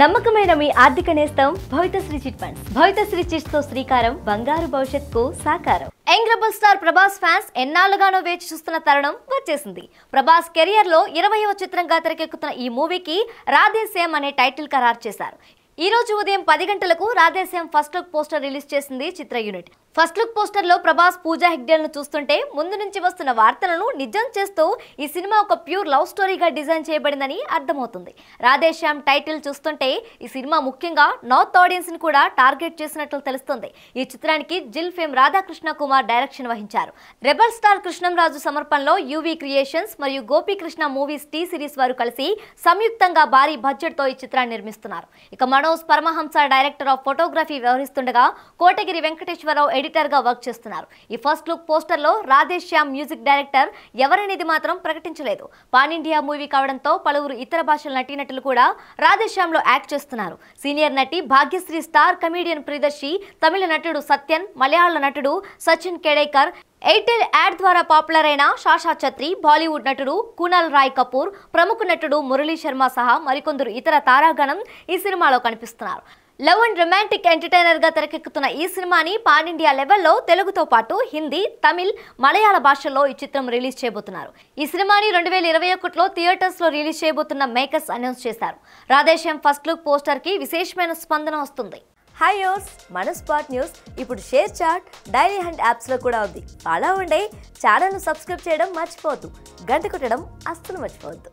నమ్మకమైన మీ ఆర్థిక నేస్తం భవితశ్రీ చిట్ ఫండ్స్. భవితశ్రీ చిట్స్తో శ్రీకారం బంగారు భవిష్యత్తుకు సాకారం. Young rebel star Prabhas fans ఎన్నాళ్ళుగానో వేచి చూస్తున్న తరుణం వచ్చేసింది. ప్రభాస్ కెరియర్లో ఇరవయవ చిత్రంగా తెరకెక్కుతున్న ఈ మూవీకి రాధేశ్యామ్ అనే టైటిల్ ఖరారు చేశారు. ఈ రోజు ఉదయం పది గంటలకు Radheshyam first look poster release చేసింది చిత్ర యూనిట్. ఫస్ట్ లుక్ పోస్టర్లో ప్రభాస్ పూజా హెగ్డేలను చూస్తుంటే ముందు నుంచి వస్తున్న వార్తలను నిజం చేస్తూ ఈ సినిమా ఒక ప్యూర్ లవ్ స్టోరీగా డిజైన్ చేయబడిందని అర్థమవుతుంది. రాధేశ్యామ్ టైటిల్ చూస్తుంటే ఈ సినిమా ముఖ్యంగా నార్త్ ఆడియన్స్ని కూడా టార్గెట్ చేసినట్లు తెలుస్తుంది. ఈ చిత్రానికి జిల్ ఫేమ్ రాధాకృష్ణ కుమార్ డైరెక్షన్ వహించారు. రెబల్ స్టార్ కృష్ణంరాజు సమర్పణలో యూవీ క్రియేషన్స్ మరియు గోపీకృష్ణ మూవీస్ టీ సిరీస్ వారు కలిసి సంయుక్తంగా భారీ బడ్జెట్తో ఈ చిత్రాన్ని నిర్మిస్తున్నారు. ఇక Manoj Paramahamsa director of photography వ్యవహరిస్తుండగా Kotagiri Venkateswararao ఎడిటర్గా వర్క్ చేస్తున్నారు. ఈ ఫస్ట్ లుక్ పోస్టర్లో రాధేశ్యామ్ మ్యూజిక్ డైరెక్టర్ ఎవరనేది మాత్రం ప్రకటించలేదు. పాన్ ఇండియా మూవీ కావడంతో పలువురు ఇతర భాషల నటీనటులు కూడా రాధేశ్యామ్లో యాక్ట్ చేస్తున్నారు. సీనియర్ నటి భాగ్యశ్రీ స్టార్ కమీడియన్ ప్రియదర్శి తమిళ నటుడు సత్యన్ మలయాళ నటుడు సచిన్ కేడేకర్ ఎయిర్టెల్ యాడ్ ద్వారా పాపులర్ అయిన షాషా ఛత్రి బాలీవుడ్ నటుడు కునాల్ రాయ్ కపూర్ ప్రముఖ నటుడు మురళీ శర్మ సహా మరికొందరు ఇతర తారాగణం ఈ సినిమాలో కనిపిస్తున్నారు. లవ్ అండ్ రొమాంటిక్ ఎంటర్టైనర్గా తెరకెక్కుతున్న ఈ సినిమాని పాన్ ఇండియా లెవెల్లో తెలుగుతో పాటు హిందీ తమిళ్ మలయాళ భాషల్లో ఈ చిత్రం రిలీజ్ చేయబోతున్నారు. ఈ సినిమాని రెండు వేల ఇరవై ఒకటిలో థియేటర్స్లో రిలీజ్ చేయబోతున్న మేకర్స్ అనౌన్స్ చేశారు. రాధేశ్యామ్ ఫస్ట్ లుక్ పోస్టర్కి విశేషమైన స్పందన వస్తుంది. హాయ్ యోస్ మన స్పాట్ న్యూస్ ఇప్పుడు షేర్ చాట్ డైరీ హ్యాండ్ యాప్స్లో కూడా ఉంది అలా ఉండే ఛానల్ను సబ్స్క్రైబ్ చేయడం మర్చిపోవద్దు గంట కొట్టడం అస్సలు మర్చిపోవద్దు